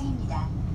차입니다.